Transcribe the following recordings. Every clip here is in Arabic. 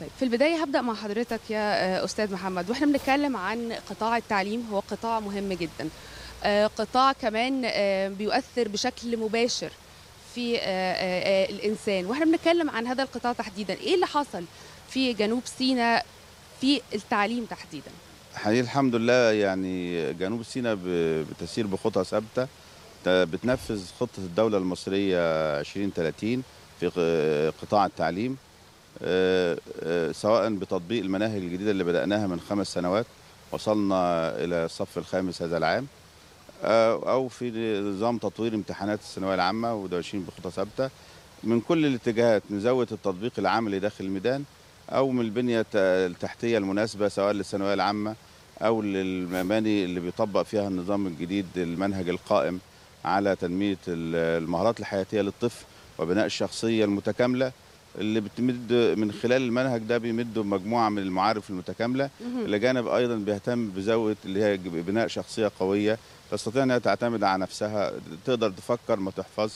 طيب في البداية هبدأ مع حضرتك يا آه، أستاذ محمد. وإحنا بنتكلم عن قطاع التعليم هو قطاع مهم جدا. آه، قطاع كمان آه، بيؤثر بشكل مباشر في الإنسان. وإحنا بنتكلم عن هذا القطاع تحديدا. إيه اللي حصل في جنوب سيناء في التعليم تحديدا؟ حقيقي الحمد لله يعني جنوب سيناء بتسير بخطى ثابتة. بتنفذ خطة الدولة المصرية 2030 في قطاع التعليم. سواء بتطبيق المناهج الجديدة اللي بدأناها من خمس سنوات وصلنا إلى الصف الخامس هذا العام آه، أو في نظام تطوير امتحانات الثانوية العامة وده ماشيين بخطى ثابتة. من كل الاتجاهات نزود التطبيق العملي داخل الميدان أو من البنية الت- التحتية المناسبة سواء للثانوية العامة أو للمباني اللي بيطبق فيها النظام الجديد المنهج القائم على تنمية ال- المهارات الحياتية للطفل وبناء الشخصية المتكاملة. اللي بتمد من خلال المنهج ده بيمدوا مجموعة من المعارف المتكاملة مهم. إلى جانب أيضا بيهتم بزاوية اللي هي بناء شخصية قوية تستطيع إنها تعتمد على نفسها تقدر تفكر ما تحفظ.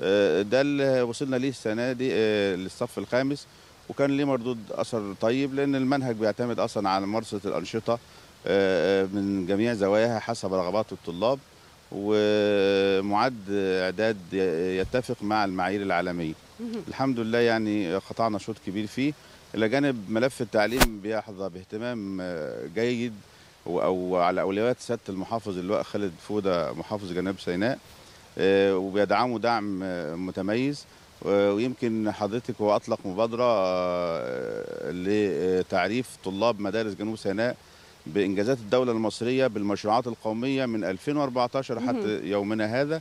آه، ده اللي وصلنا ليه السنة دي آه، للصف الخامس. وكان ليه مردود أثر طيب لأن المنهج بيعتمد أصلا على ممارسة الأنشطة آه، من جميع زواياها حسب رغبات الطلاب. ومعد اعداد يتفق مع المعايير العالمية. الحمد لله يعني قطعنا شوط كبير فيه. إلى جانب ملف التعليم بيحظى باهتمام آه، جيد أو على أولويات سيادة المحافظ اللواء خالد فودة محافظ جنوب سيناء آه، وبيدعموا دعم آه، متميز. ويمكن حضرتك هو أطلق مبادرة لتعريف طلاب مدارس جنوب سيناء بإنجازات الدولة المصرية بالمشروعات القومية من 2014 مهم. حتى يومنا هذا